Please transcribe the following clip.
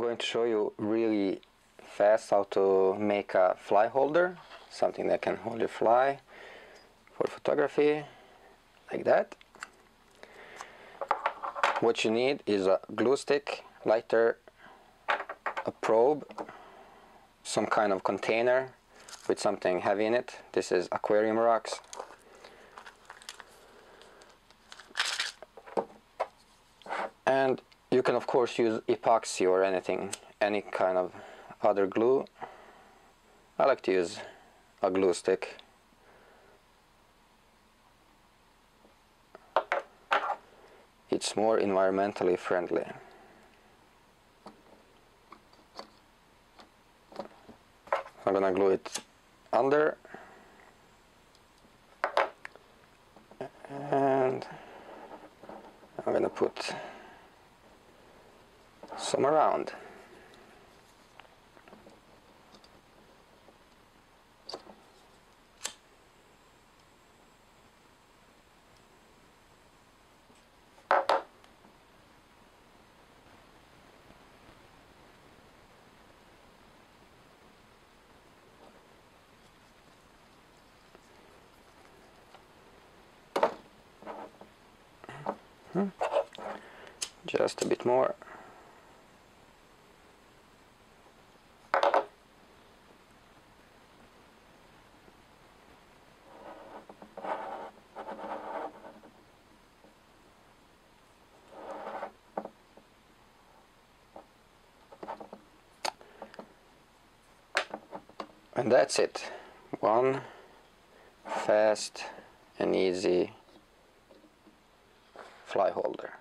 going to show you really fast how to make a fly holder something that can hold your fly for photography like that. What you need is a glue stick lighter a probe some kind of container with something heavy in it. This is aquarium rocks. And you can of course use epoxy or anything any kind of other glue. I like to use a glue stick. It's more environmentally friendly. I'm gonna glue it under. And I'm gonna put some around. Hmm. Just a bit more and that's it. One fast and easy fly holder